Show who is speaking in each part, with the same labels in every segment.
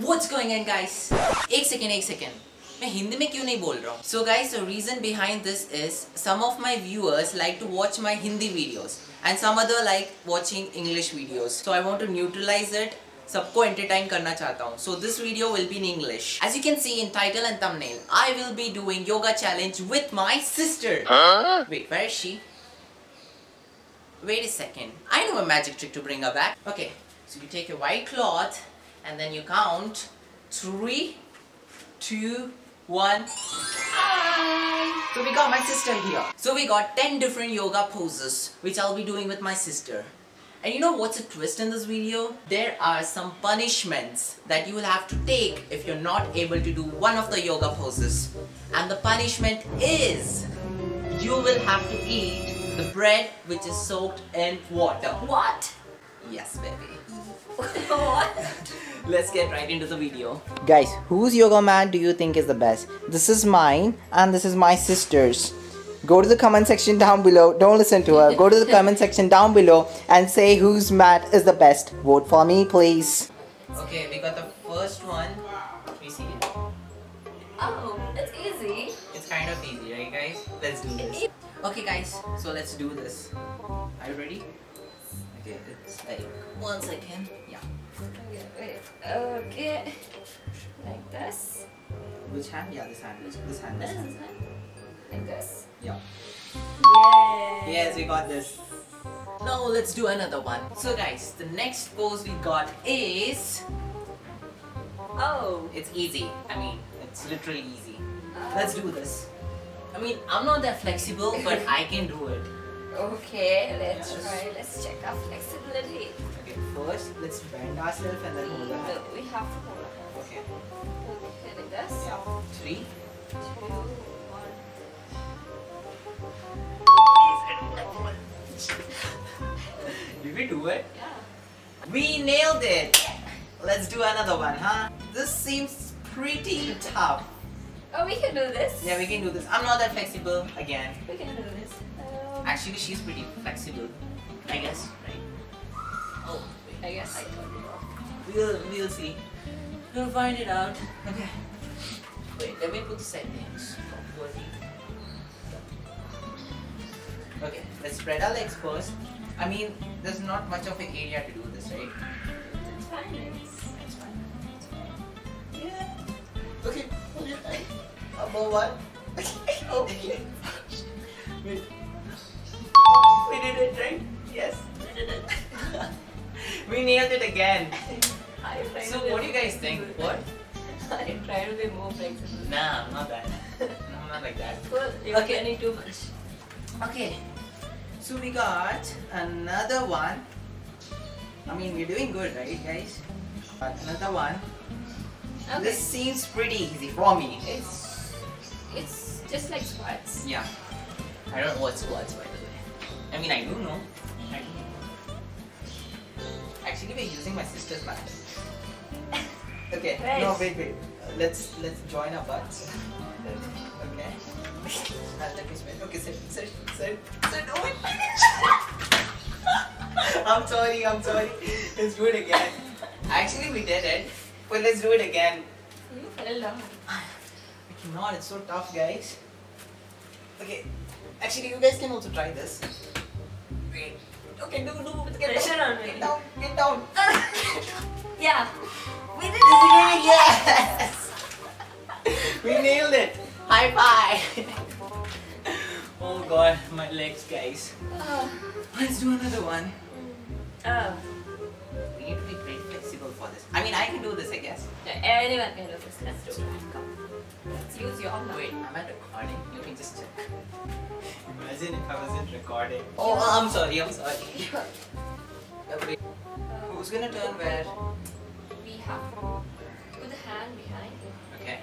Speaker 1: What's going on guys? एक second एक second मैं हिंदी में क्यों नहीं बोल रहा हूँ? So guys the reason behind this is some of my viewers like to watch my Hindi videos and some other like watching English videos so I want to neutralize it सबको entertain करना चाहता हूँ. So this video will be in English as you can see in title and thumbnail I will be doing yoga challenge with my sister wait is she Wait a second. I know a magic trick to bring her back. Okay, so you take a white cloth. And then you count three, two, one. Hi! So we got my sister here. So we got 10 different yoga poses which I'll be doing with my sister. And you know what's a twist in this video? There are some punishments that you will have to take if you're not able to do one of the yoga poses. And the punishment is you will have to eat the bread which is soaked in water.
Speaker 2: What?
Speaker 1: Yes, baby.
Speaker 2: what?
Speaker 1: Let's get right into the video. Guys, whose yoga mat do you think is the best? This is mine and this is my sister's. Go to the comment section down below. Don't listen to her. Go to the comment section down below and say whose mat is the best. Vote for me, please. Okay, we got the first one. Can you see it?
Speaker 2: Oh, it's easy.
Speaker 1: It's kind of easy, right, guys? Let's do this. Okay, guys, so let's do this. Are you ready? Okay, it's like one second. Yeah.
Speaker 2: Okay, wait. Okay. Like this.
Speaker 1: Which hand? Yeah, this hand. This, this hand.
Speaker 2: This
Speaker 1: This hand.
Speaker 2: Like this.
Speaker 1: Yeah.
Speaker 2: Yay.
Speaker 1: Yes, we got this. Now let's do another one. So guys, the next pose we got is
Speaker 2: Oh.
Speaker 1: it's easy. I mean, it's literally easy.
Speaker 2: Uh,
Speaker 1: Let's do this. I mean, I'm not that flexible, but I can do it.
Speaker 2: Okay, let's try. Let's check our flexibility.
Speaker 1: Okay, first let's bend ourselves and then hold the hand.
Speaker 2: We have to hold our hands.
Speaker 1: Okay.
Speaker 2: Hold the hand like this.
Speaker 1: Yeah. Three.
Speaker 2: Two, one.
Speaker 1: Did we do it?
Speaker 2: Yeah.
Speaker 1: We nailed it. Let's do another one, huh? This seems pretty tough.
Speaker 2: Oh, we can do this.
Speaker 1: Yeah, we can do this. I'm not that flexible again.
Speaker 2: We can do this.
Speaker 1: Actually, she's pretty flexible. I guess, right? Oh,
Speaker 2: I guess I told you off.
Speaker 1: we'll we'll see. We'll find it out. Okay. Wait, let me put the settings properly. Okay, let's spread our legs first. I mean, there's not much of an area to do this, right?
Speaker 2: It's fine. It's,
Speaker 1: That's fine. Yeah. Okay. Okay. Above one. okay. Wait. We did it, right? Yes, we did it. we nailed it again. So what do you guys think? What?
Speaker 2: I try to be more flexible.
Speaker 1: Nah, I'm not that. No, I'm not like that.
Speaker 2: Well, you're
Speaker 1: Okay.
Speaker 2: getting too much.
Speaker 1: Okay. So we got another one. I mean, we're doing good, right, guys? Got another one.
Speaker 2: Okay.
Speaker 1: This seems pretty easy for me.
Speaker 2: It's it's just like squats.
Speaker 1: Yeah. I don't know what squats, by. I mean, I do know. I do know. Actually, we're using my sister's mat. Okay.
Speaker 2: Right.
Speaker 1: No, wait, wait. Uh, let's let's join our butts. Okay. And let me spin. Okay, sit, sit, sit, sit. Oh my I'm sorry, I'm sorry. Let's do it again. Actually, we did it. But let's do it again.
Speaker 2: You fell down.
Speaker 1: I cannot, it's so tough, guys. Okay, actually, you guys can also try this. Wait. Okay, do, do. Get
Speaker 2: Pressure
Speaker 1: down.
Speaker 2: on me.
Speaker 1: Get down, get down.
Speaker 2: Yeah. We did
Speaker 1: This is
Speaker 2: it.
Speaker 1: it, yes! we nailed it. High five. oh god, my legs, guys.
Speaker 2: Oh.
Speaker 1: Let's do another one.
Speaker 2: Oh.
Speaker 1: We need to be very flexible for this. I mean, I can do this, I guess.
Speaker 2: Yeah, anyone can do this. Let's do it. Come. Let's use your arm.
Speaker 1: Wait, am I recording? Let me just check. Imagine if I wasn't recording. Oh, I'm sorry, I'm sorry. Uh,
Speaker 2: Uh,
Speaker 1: Who's gonna turn where?
Speaker 2: we have to put the hand behind.
Speaker 1: Okay.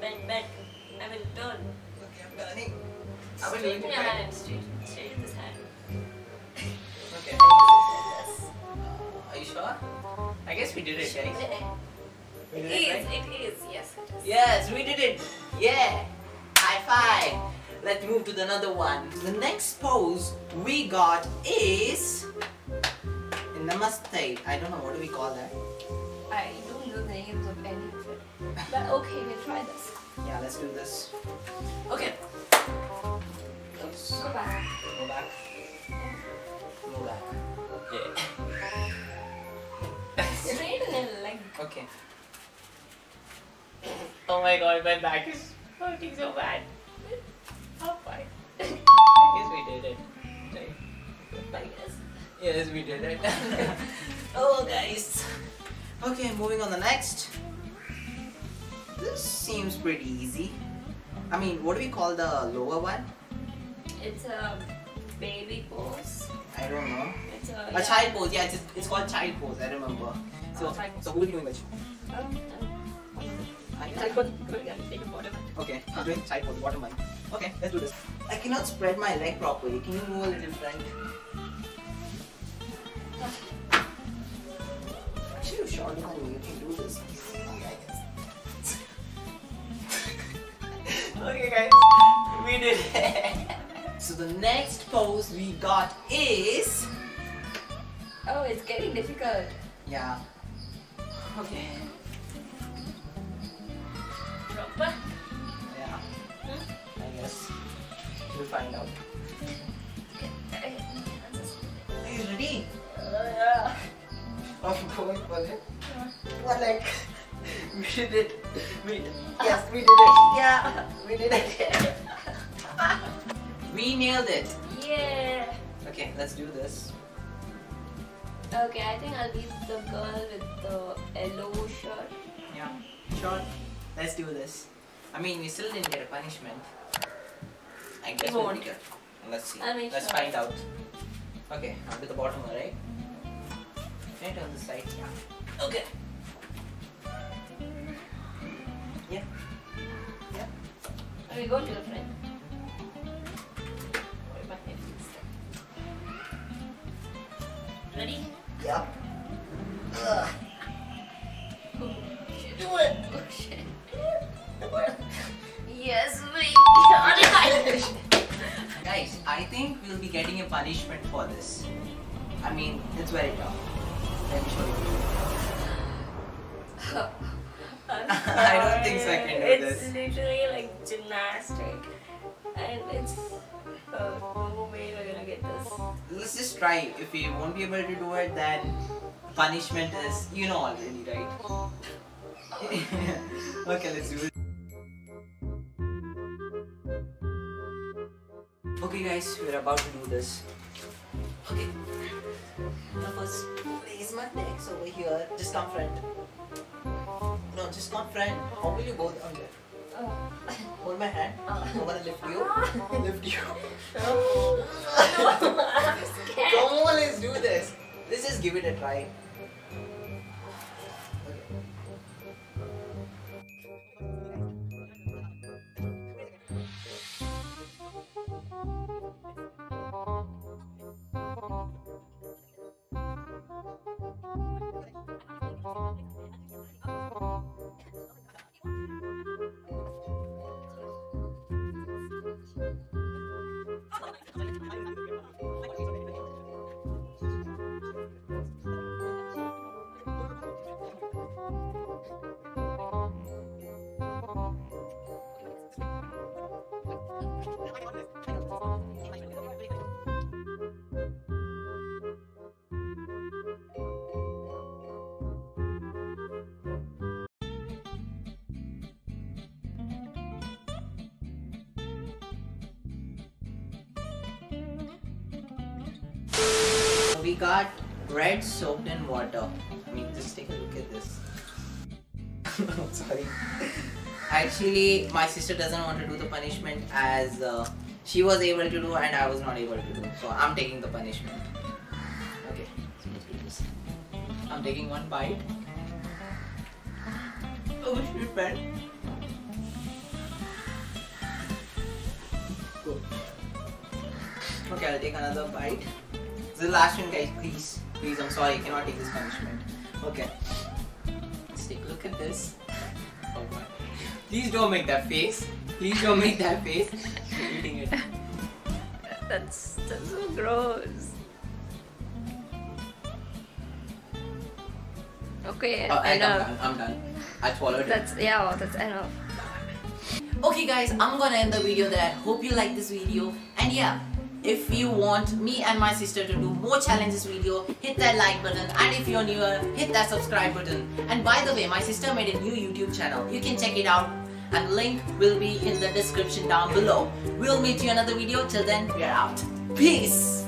Speaker 2: Bend, bend. I will turn.
Speaker 1: Okay, I'm turning. I will
Speaker 2: Straighten
Speaker 1: need to
Speaker 2: your
Speaker 1: try.
Speaker 2: hand. Straighten, straighten this hand.
Speaker 1: Okay.
Speaker 2: Yes.
Speaker 1: Are you sure? I guess we did it, guys. We
Speaker 2: It
Speaker 1: did
Speaker 2: is,
Speaker 1: it, right?
Speaker 2: it is. Yes, it is.
Speaker 1: Yes, we did it. Yeah. High five. Let's move to the another one. The next pose we got is Namaste. I don't know what do we call that.
Speaker 2: I don't know the names of any of it. But okay, we'll try this.
Speaker 1: Yeah, let's do this. Okay. Oops.
Speaker 2: Go back.
Speaker 1: Go back. Go back. Yeah.
Speaker 2: Straighten your leg.
Speaker 1: okay. Oh my god, my back is hurting so bad. Oh, fine. I guess we did it.
Speaker 2: Like this.
Speaker 1: Yes, we did it. oh, guys. Okay, moving on the next. This seems pretty easy. I mean, what do we call the lower one?
Speaker 2: It's a baby pose.
Speaker 1: I don't know.
Speaker 2: It's a,
Speaker 1: A child pose. Yeah, it's, it's called child pose. I remember. So,
Speaker 2: Oh,
Speaker 1: so who are you doing which?
Speaker 2: Um,
Speaker 1: I-
Speaker 2: I got good and take a photo.
Speaker 1: Okay, I'm doing child pose. Bottom one. Okay, let's do this. I cannot spread my leg properly. Can you move a little front? Actually, you're shorter than me. You can do this. okay, guys, we did it. so the next pose we got is
Speaker 2: Oh, it's getting difficult.
Speaker 1: yeah. Okay. Find out. Are you ready?
Speaker 2: Uh, yeah.
Speaker 1: I'm going for it. What like we did it. We yes, we did it. Yeah, we did it. we nailed it.
Speaker 2: Yeah.
Speaker 1: Okay, let's do this.
Speaker 2: Okay, I think I'll leave the girl with the yellow shirt.
Speaker 1: Yeah, sure. Let's do this. I mean, we still didn't get a punishment. I guess
Speaker 2: We
Speaker 1: we'll
Speaker 2: won't.
Speaker 1: good. Let's see. Let's
Speaker 2: sure.
Speaker 1: find out. Okay, on to the bottom, right? Right on the side. Yeah. Okay. Yeah. Yeah.
Speaker 2: Are we going to
Speaker 1: I think we'll be getting a punishment for this. I mean, it's very tough. Let me show you. I don't think so I can do
Speaker 2: it's
Speaker 1: this.
Speaker 2: It's literally like gymnastic. And it's. Uh, no way we're gonna get this.
Speaker 1: Let's just try. If we won't be able to do it, then punishment is, you know already, right? okay, let's do it. Guys, we're about to do this. Okay. Now first, place my legs over here. Just come front. No, just come front. How will you go down there?
Speaker 2: Oh.
Speaker 1: Hold my hand. Oh. I'm gonna lift you. lift you.
Speaker 2: I'm scared.
Speaker 1: Come on, let's do this. Let's just give it a try. We got bread soaked in water. I mean, just take a look at this. Sorry. Actually, my sister doesn't want to do the punishment as uh, she was able to do and I was not able to do. So I'm taking the punishment. Okay, so let's do this. I'm taking one bite. Oh, shit, man. Okay, I'll take another bite. This is the last one, guys. Please, please. I'm sorry, I cannot take this punishment. Okay. Let's take a look at this. Oh my. Please don't make that face. Please don't make that face. You're eating it.
Speaker 2: That's, that's so gross. Okay,
Speaker 1: Oh, I, I'm done. I'm done. I swallowed it.
Speaker 2: That's yeah, well, that's enough.
Speaker 1: Okay guys, I'm gonna end the video there. I hope you like this video. And yeah, if you want me and my sister to do more challenges video, hit that like button. And if you're newer, hit that subscribe button. And by the way, my sister made a new YouTube channel. You can check it out. And link will be in the description down below. We'll meet you another video. Till then, we're out. Peace!